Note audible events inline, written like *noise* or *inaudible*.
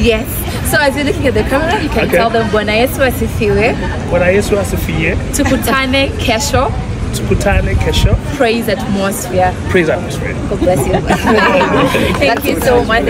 Yes. So as you're looking at the camera, you can Okay. tell them Bwana Yesu asifiwe, Bwana Yesu asifiwe. tukutane kesho, Tukutane kesho. praise atmosphere. Praise atmosphere. God bless you. *laughs* Thank you so much.